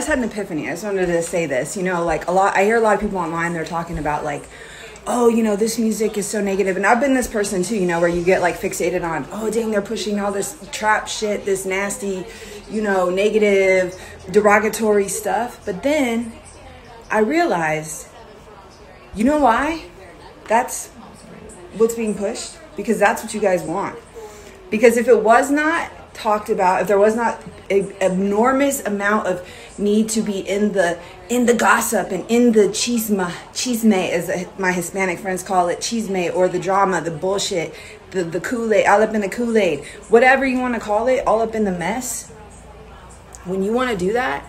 just had an epiphany. I just wanted to say this you know like a lot i hear a lot of people online they're talking about like oh you know this music is so negative. negative. And i've been this person too you know where you get like fixated on oh dang they're pushing all this trap shit this nasty you know negative derogatory stuff. But then i realized you know why? That's what's being pushed because that's what you guys want. Because if it was not talked about if there was not an enormous amount of need to be in the in the gossip and in the chisma chisme as my hispanic friends call it chisme or the drama the bullshit the, the kool-aid all up in the kool-aid whatever you want to call it all up in the mess. When you want to do that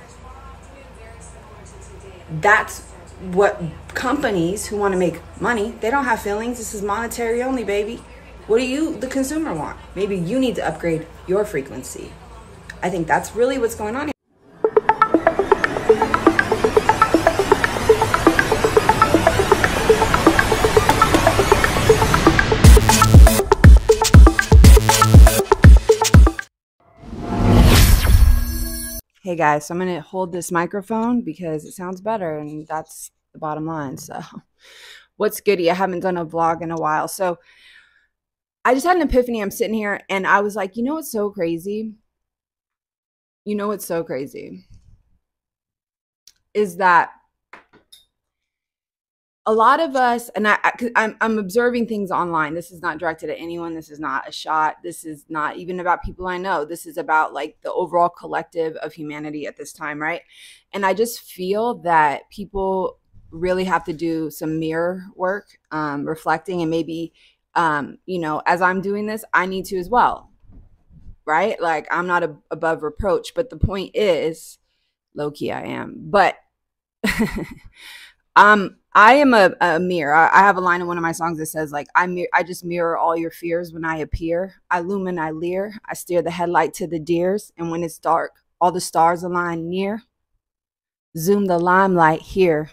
that's what companies who want to make money they don't have feelings. This is monetary only baby what do you, the consumer, want? Maybe you need to upgrade your frequency. I think that's really what's going on here. Hey guys, so I'm gonna hold this microphone because it sounds better, and that's the bottom line. So, what's goody? I haven't done a vlog in a while, so I just had an epiphany. I'm sitting here and I was like, you know what's so crazy? You know what's so crazy? Is that a lot of us, and I, I I'm, I'm observing things online. This is not directed at anyone. This is not a shot. This is not even about people I know. This is about like the overall collective of humanity at this time, right? And I just feel that people really have to do some mirror work, um, reflecting, and maybe um, you know, as I'm doing this, I need to as well. Right? Like I'm not a, above reproach, but the point is, low key I am. But um I am a, a mirror. I, I, have a line in one of my songs that says like I mir- I just mirror all your fears when I appear. I lumen, I leer. I steer the headlight to the deers, and when it's dark, all the stars align near. Zoom the limelight here.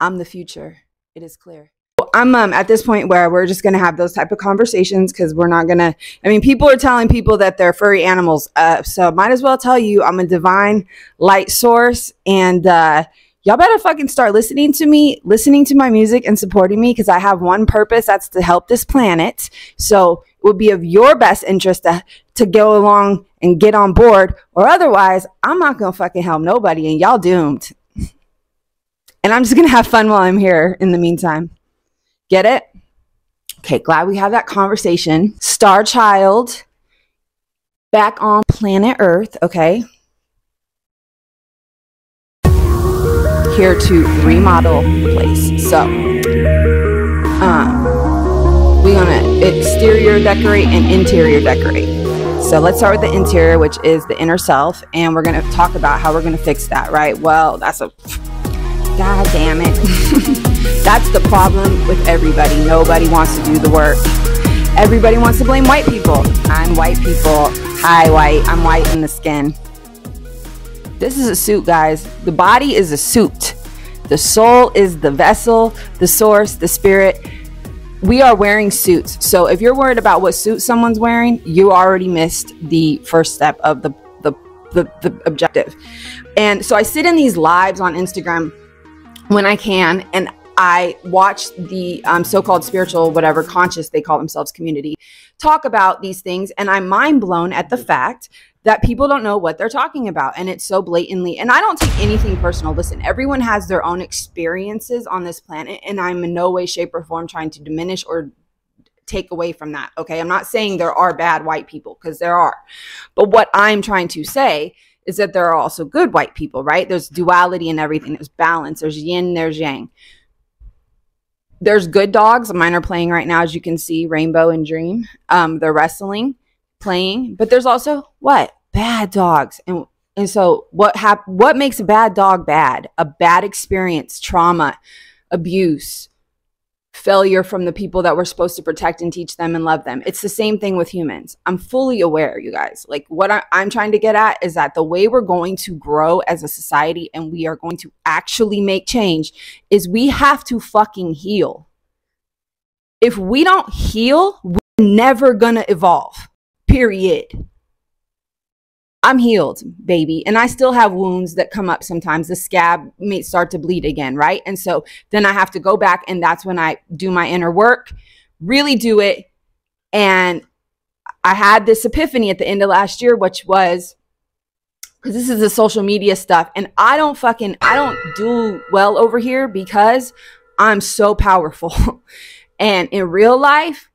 I'm the future. It is clear. I'm um, at this point where we're just going to have those type of conversations because we're not going to. I mean, people are telling people that they're furry animals, uh, so might as well tell you I'm a divine light source, and uh, y'all better fucking start listening to me, listening to my music, and supporting me because I have one purpose that's to help this planet. So it would be of your best interest to to go along and get on board, or otherwise, I'm not gonna fucking help nobody, and y'all doomed. And I'm just gonna have fun while I'm here in the meantime. Get it? Okay, glad we have that conversation. Star Child back on planet Earth, okay? Here to remodel the place. So, um, we're gonna exterior decorate and interior decorate. So let's start with the interior, which is the inner self, and we're gonna talk about how we're gonna fix that, right? Well, that's a god damn it. That's the problem with everybody. Nobody wants to do the work. Everybody wants to blame white people. I'm white people. Hi, white. I'm white in the skin. This is a suit, guys. The body is a suit. The soul is the vessel, the source, the spirit. We are wearing suits. So if you're worried about what suit someone's wearing, you already missed the first step of the the, the, the objective. And so I sit in these lives on Instagram when I can, and I watch the um, so-called spiritual, whatever conscious they call themselves community, talk about these things, and I'm mind blown at the fact that people don't know what they're talking about, and it's so blatantly. And I don't take anything personal. Listen, everyone has their own experiences on this planet, and I'm in no way, shape, or form trying to diminish or take away from that. Okay, I'm not saying there are bad white people because there are, but what I'm trying to say is that there are also good white people, right? There's duality in everything. There's balance. There's yin. There's yang there's good dogs. Mine are playing right now, as you can see, Rainbow and Dream. Um, they're wrestling, playing, but there's also what bad dogs, and and so what hap- What makes a bad dog bad? A bad experience, trauma, abuse, failure from the people that we're supposed to protect and teach them and love them. It's the same thing with humans. I'm fully aware, you guys. Like, what I, am trying to get at is that the way we're going to grow as a society and we are going to actually make change is we have to fucking heal. If we don't heal, we're never gonna evolve, period. I'm healed, baby. And I still have wounds that come up sometimes. The scab may start to bleed again, right? And so then I have to go back, and that's when I do my inner work, really do it. And I had this epiphany at the end of last year, which was because this is the social media stuff. And I don't fucking, I don't do well over here because I'm so powerful. and in real life,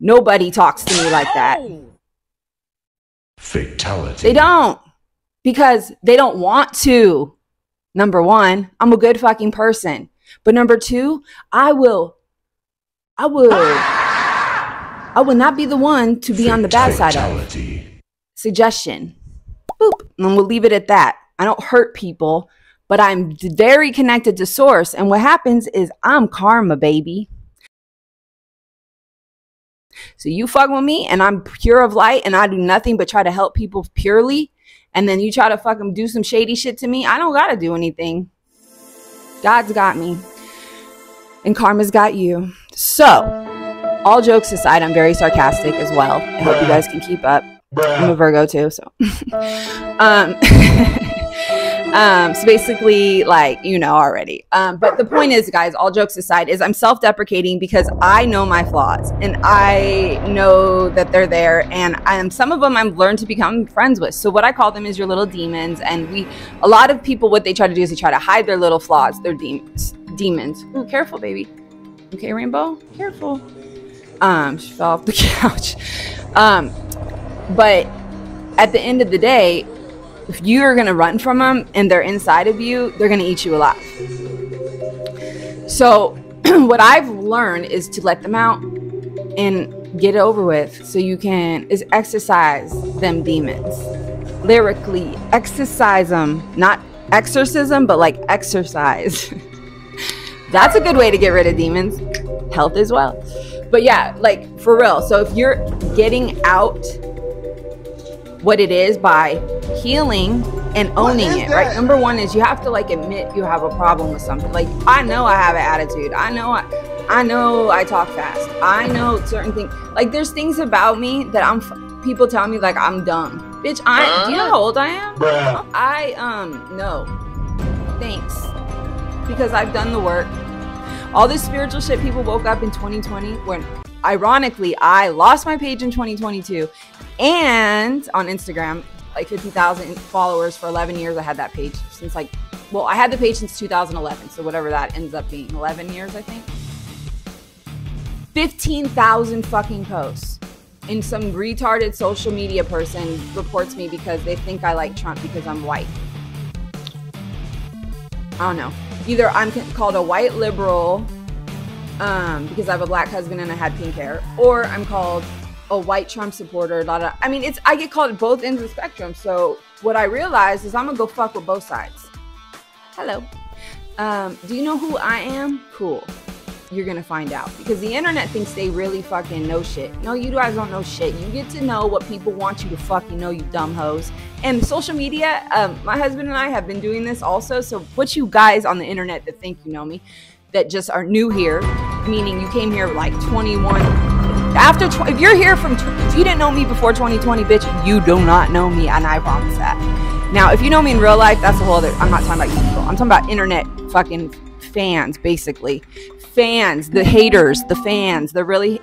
nobody talks to me like that. Fatality. They don't because they don't want to. Number one, I'm a good fucking person. But number two, I will, I will, I will not be the one to be Fatality. on the bad side of. Suggestion. Boop. And we'll leave it at that. I don't hurt people, but I'm very connected to source. And what happens is I'm karma, baby. So you fuck with me and I'm pure of light and I do nothing but try to help people purely. And then you try to fucking do some shady shit to me. I don't gotta do anything. God's got me. And karma's got you. So, all jokes aside, I'm very sarcastic as well. I hope you guys can keep up. I'm a Virgo too, so. um Um, so basically, like, you know already. Um, but the point is, guys, all jokes aside, is I'm self deprecating because I know my flaws and I know that they're there. And um, some of them I've learned to become friends with. So what I call them is your little demons. And we, a lot of people, what they try to do is they try to hide their little flaws, their demons. Demons. Ooh, careful, baby. Okay, Rainbow, careful. Um, she fell off the couch. Um, but at the end of the day, if you are going to run from them and they're inside of you, they're going to eat you alive. So, what I've learned is to let them out and get it over with so you can is exercise them demons. Lyrically, exercise them, not exorcism, but like exercise. That's a good way to get rid of demons. Health as well. But yeah, like for real. So if you're getting out what it is by healing and owning it, that? right? Number one is you have to like admit you have a problem with something. Like I know I have an attitude. I know I, I know I talk fast. I know certain things. Like there's things about me that I'm. People tell me like I'm dumb. Bitch, I. Huh? Do you know how old I am? Bruh. I um no. Thanks, because I've done the work. All this spiritual shit people woke up in 2020 when ironically I lost my page in 2022 and on Instagram, like 50,000 followers for 11 years. I had that page since like, well, I had the page since 2011. So whatever that ends up being, 11 years, I think. 15,000 fucking posts. And some retarded social media person reports me because they think I like Trump because I'm white. I don't know. Either I'm called a white liberal um, because I have a black husband and I had pink hair, or I'm called a white Trump supporter. Blah, blah. I mean, it's I get called both ends of the spectrum. So what I realized is I'm gonna go fuck with both sides. Hello. Um, do you know who I am? Cool. You're gonna find out because the internet thinks they really fucking know shit. No, you guys don't know shit. You get to know what people want you to fucking know, you dumb hoes. And social media, um, my husband and I have been doing this also. So what you guys on the internet that think you know me, that just are new here, meaning you came here like 21 after tw- if you're here from tw- if you didn't know me before 2020 bitch you do not know me and i promise that. Now if you know me in real life that's a whole other i'm not talking about you people. I'm talking about internet fucking fans basically. Fans the haters the fans the really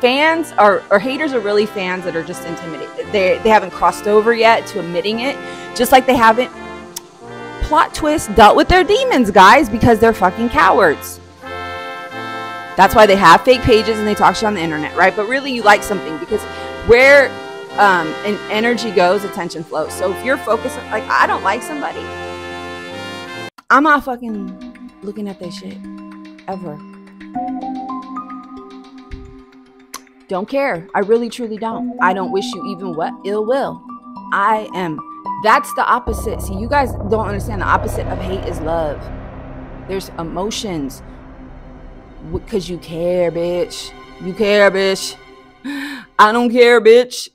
fans are or haters are really fans that are just intimidated. They, they haven't crossed over yet to admitting it just like they haven't plot twist dealt with their demons guys because they're fucking cowards that's why they have fake pages and they talk shit on the internet, right? But really, you like something because where um, an energy goes, attention flows. So if you're focused, like I don't like somebody, I'm not fucking looking at their shit ever. Don't care. I really truly don't. I don't wish you even what ill will. I am. That's the opposite. See, you guys don't understand. The opposite of hate is love. There's emotions because you care, bitch. You care, bitch. I don't care, bitch.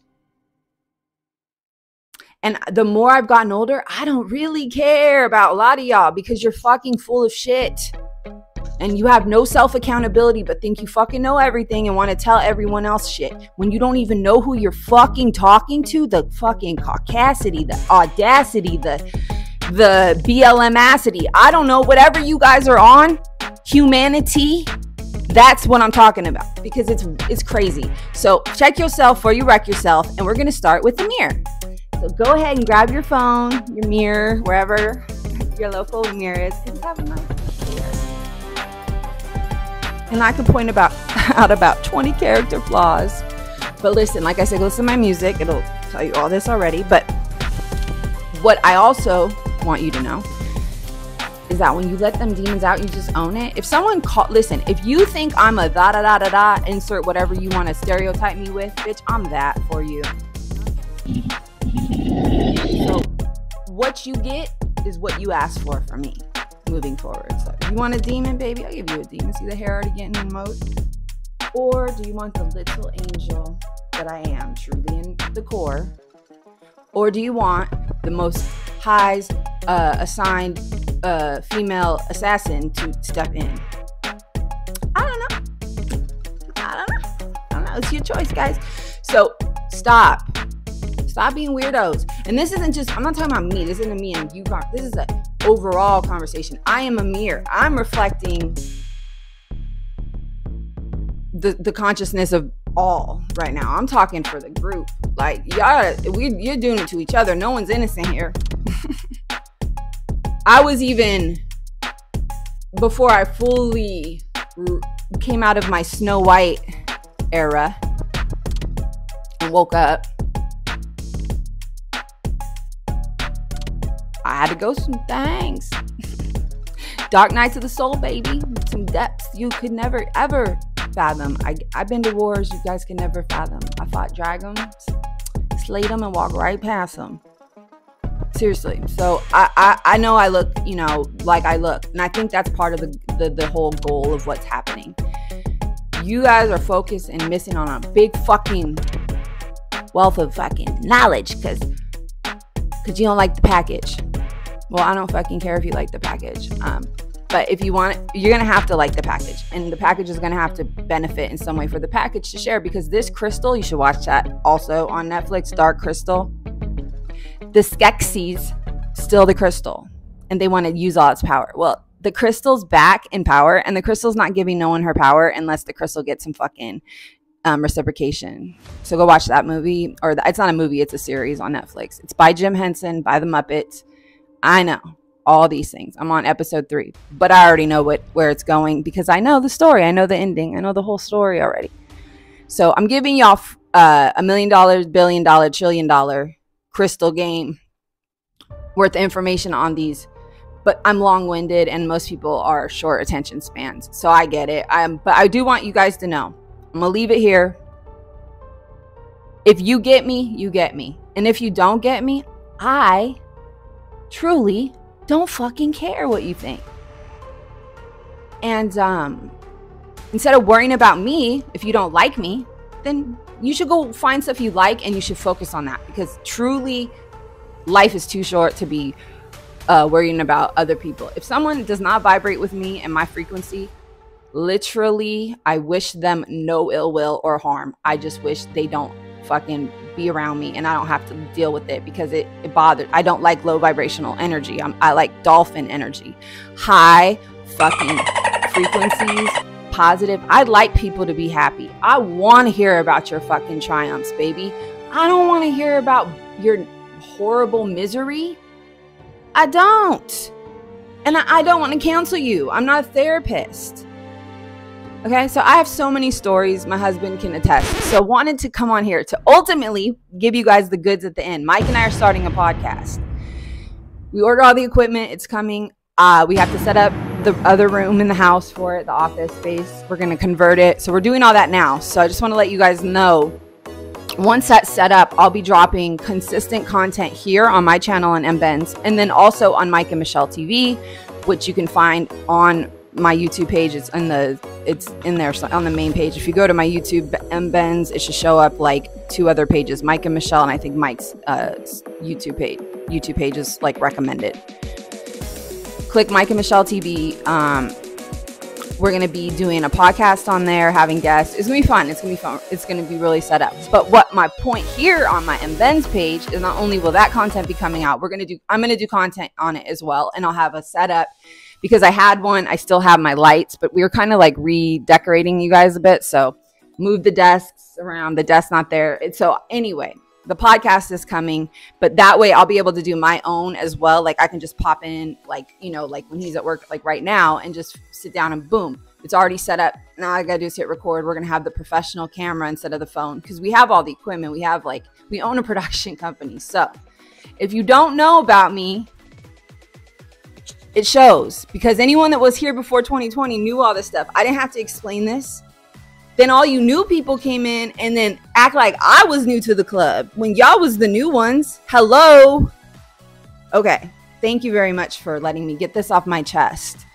And the more I've gotten older, I don't really care about a lot of y'all because you're fucking full of shit. And you have no self accountability, but think you fucking know everything and want to tell everyone else shit. When you don't even know who you're fucking talking to, the fucking caucasity, the audacity, the the BLMacity. I don't know, whatever you guys are on, humanity, that's what I'm talking about because it's it's crazy. So check yourself before you wreck yourself, and we're gonna start with the mirror. So go ahead and grab your phone, your mirror, wherever your local mirror is, and have a nice And I can point about out about 20 character flaws. But listen, like I said, listen to my music. It'll tell you all this already. But what I also want you to know is that when you let them demons out, you just own it. If someone call, listen, if you think I'm a da da da da da, insert whatever you want to stereotype me with, bitch, I'm that for you. So, what you get is what you ask for from me moving forward. So, if you want a demon, baby, I'll give you a demon. See the hair already getting in? Or do you want the little angel that I am, truly in the core? Or do you want the most highs uh, assigned uh, female assassin to step in? I don't know. I don't know. I don't know. It's your choice, guys. So stop. Stop being weirdos. And this isn't just, I'm not talking about me. This isn't me and you. This is an overall conversation. I am a mirror. I'm reflecting the, the consciousness of all right now. I'm talking for the group. Like y'all, we you're doing it to each other. No one's innocent here. I was even before I fully came out of my Snow White era and woke up. I had to go some things. Dark Nights of the Soul, baby. Some depths you could never ever fathom. I, I've been to wars you guys can never fathom. I fought dragons, slayed them, and walked right past them. Seriously. So I, I, I know I look, you know, like I look. And I think that's part of the, the, the whole goal of what's happening. You guys are focused and missing on a big fucking wealth of fucking knowledge because because you don't like the package. Well, I don't fucking care if you like the package. Um, but if you want, you're gonna have to like the package, and the package is gonna have to benefit in some way for the package to share. Because this crystal, you should watch that also on Netflix. Dark Crystal. The Skeksis still the crystal, and they want to use all its power. Well, the crystal's back in power, and the crystal's not giving no one her power unless the crystal gets some fucking um, reciprocation. So go watch that movie, or the, it's not a movie; it's a series on Netflix. It's by Jim Henson, by the Muppets. I know all these things. I'm on episode three, but I already know what where it's going because I know the story. I know the ending. I know the whole story already. So I'm giving y'all uh, a million dollars, billion dollar, trillion dollar crystal game worth information on these. But I'm long winded, and most people are short attention spans. So I get it. I'm, but I do want you guys to know. I'm gonna leave it here. If you get me, you get me. And if you don't get me, I truly don't fucking care what you think. And um, instead of worrying about me, if you don't like me, then you should go find stuff you like and you should focus on that because truly, life is too short to be uh, worrying about other people. If someone does not vibrate with me and my frequency, literally, I wish them no ill will or harm. I just wish they don't fucking be around me and I don't have to deal with it because it, it bothered. I don't like low vibrational energy. I'm, I like dolphin energy. High fucking frequencies, positive. I like people to be happy. I want to hear about your fucking triumphs, baby. I don't want to hear about your horrible misery. I don't. And I, don't want to counsel you. I'm not a therapist. Okay, so I have so many stories my husband can attest. So wanted to come on here to ultimately give you guys the goods at the end. Mike and I are starting a podcast. We order all the equipment, it's coming. Uh, we have to set up the other room in the house for it, the office space. We're gonna convert it. So we're doing all that now. So I just want to let you guys know once that's set up, I'll be dropping consistent content here on my channel on MBennz and then also on Mike and Michelle TV, which you can find on my YouTube page. It's in the it's in there on the main page. If you go to my YouTube M Bennz, it should show up like two other pages, Mike and Michelle, and I think Mike's uh, YouTube page. YouTube page is like recommended. Click Mike and Michelle TV. Um, we're gonna be doing a podcast on there, having guests. It's gonna be fun. It's gonna be fun. It's gonna be really set up. But what my point here on my M Bennz page is not only will that content be coming out, we're gonna do. I'm gonna do content on it as well, and I'll have a setup because I had one. I still have my lights, but we were kind of like redecorating you guys a bit. So move the desks around. The desk not there. So anyway, the podcast is coming, but that way I'll be able to do my own as well. Like I can just pop in, like, you know, like when he's at work, like right now, and just sit down and boom, it's already set up. Now I gotta do is hit record. We're gonna have the professional camera instead of the phone because we have all the equipment. We have like, we own a production company. So if you don't know about me, it shows because anyone that was here before 2020 knew all this stuff. I didn't have to explain this. Then all you new people came in and then act like I was new to the club when y'all was the new ones. Hello. Okay. Thank you very much for letting me get this off my chest.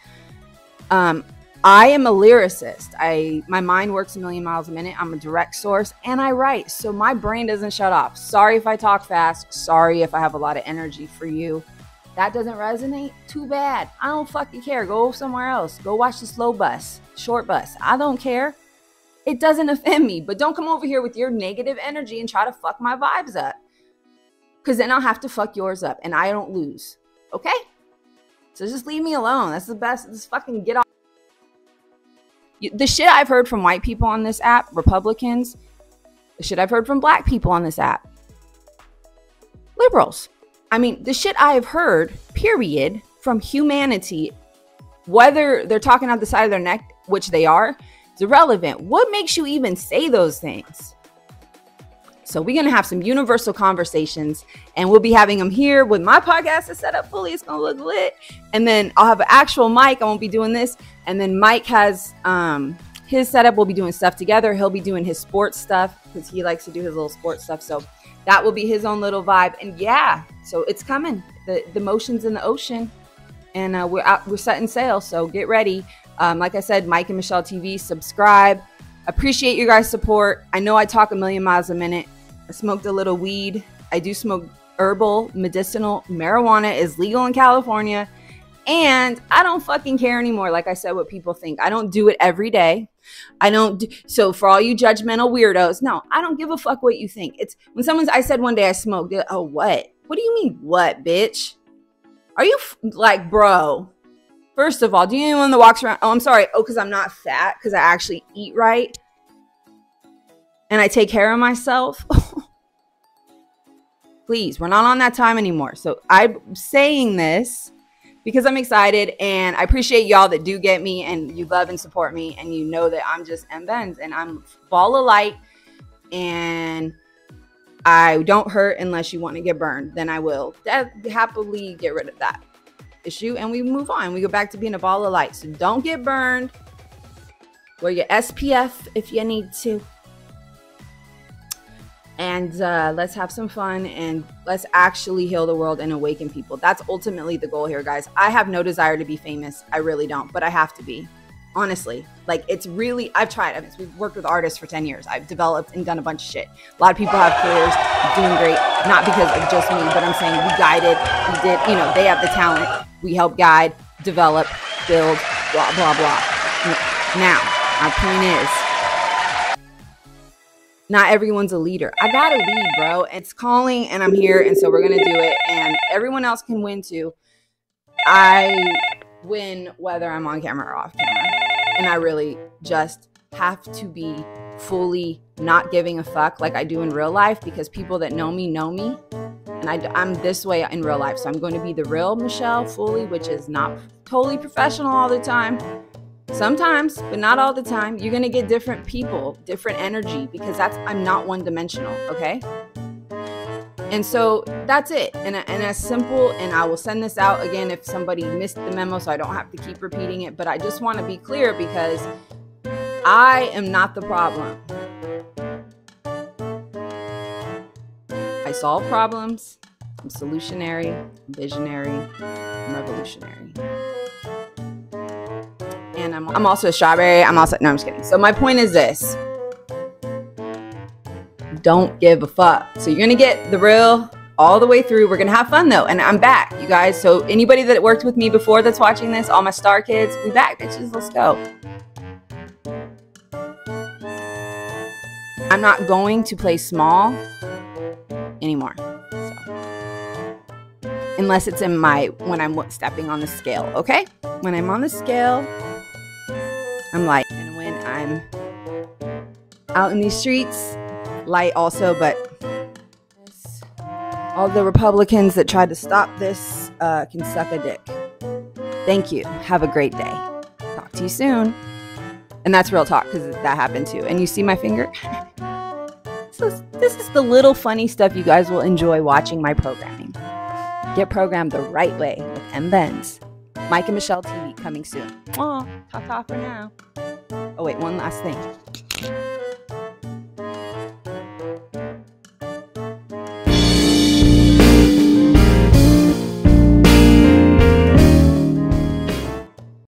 Um, I am a lyricist. I my mind works a million miles a minute. I'm a direct source and I write. So my brain doesn't shut off. Sorry if I talk fast. Sorry if I have a lot of energy for you that doesn't resonate, too bad. I don't fucking care. Go somewhere else. Go watch the slow bus, short bus. I don't care. It doesn't offend me, but don't come over here with your negative energy and try to fuck my vibes up. Because then I'll have to fuck yours up and I don't lose. Okay? So just leave me alone. That's the best. Just fucking get off. The shit I've heard from white people on this app, Republicans, the shit I've heard from black people on this app, liberals I mean, the shit I have heard, period, from humanity, whether they're talking out the side of their neck, which they are, is irrelevant. What makes you even say those things? So we're gonna have some universal conversations, and we'll be having them here with my podcast is set up fully. It's gonna look lit, and then I'll have an actual mic. I won't be doing this, and then Mike has um, his setup. We'll be doing stuff together. He'll be doing his sports stuff because he likes to do his little sports stuff. So that will be his own little vibe. And yeah, so it's coming. The the motion's in the ocean, and uh, we're out. We're setting sail. So get ready. Um, like I said, Mike and Michelle TV. Subscribe. Appreciate your guys' support. I know I talk a million miles a minute. I smoked a little weed. I do smoke herbal, medicinal marijuana is legal in California. And I don't fucking care anymore. Like I said, what people think. I don't do it every day. I don't. Do, so for all you judgmental weirdos, no, I don't give a fuck what you think. It's when someone's. I said one day I smoked. Like, oh, what? What do you mean, what, bitch? Are you like, bro? First of all, do you anyone that walks around? Oh, I'm sorry. Oh, because I'm not fat. Because I actually eat right, and I take care of myself. Please, we're not on that time anymore. So I'm saying this because I'm excited and I appreciate y'all that do get me and you love and support me and you know that I'm just M Bennz and I'm ball of light and I don't hurt unless you want to get burned. Then I will happily get rid of that issue and we move on. We go back to being a ball of light. So don't get burned. Wear your SPF if you need to and uh, let's have some fun and let's actually heal the world and awaken people. That's ultimately the goal here, guys. I have no desire to be famous. I really don't, but I have to be. Honestly, like it's really, I've tried. I mean, we've worked with artists for 10 years. I've developed and done a bunch of shit. A lot of people have careers doing great, not because of just me, but I'm saying we guided, we did, you know, they have the talent. We help guide, develop, build, blah, blah, blah. Now, my point is, not everyone's a leader. I got to lead, bro. It's calling and I'm here. And so we're going to do it. And everyone else can win too. I win whether I'm on camera or off camera. And I really just have to be fully not giving a fuck like I do in real life because people that know me know me. And I, I'm this way in real life. So I'm going to be the real Michelle fully, which is not totally professional all the time Sometimes, but not all the time, you're going to get different people, different energy because that's I'm not one dimensional, okay? And so that's it. And, and as simple, and I will send this out again if somebody missed the memo so I don't have to keep repeating it. But I just want to be clear because I am not the problem. Solve problems, I'm solutionary, visionary, revolutionary. and I'm, I'm also a strawberry. I'm also, no, I'm just kidding. So my point is this. Don't give a fuck. So you're going to get the real all the way through. We're going to have fun though. And I'm back, you guys. So anybody that worked with me before that's watching this, all my star kids, we back, bitches. Let's go. I'm not going to play small anymore. So. Unless it's in my when I'm stepping on the scale, okay? When I'm on the scale, I'm light. And when I'm out in these streets, light also, but all the Republicans that tried to stop this uh, can suck a dick. Thank you. Have a great day. Talk to you soon. And that's real talk because that happened too. And you see my finger? this is the little funny stuff you guys will enjoy watching my programming. Get programmed the right way with M. Bennz. Mike and Michelle TV coming soon. Aw, ta ta for now. Oh, wait, one last thing.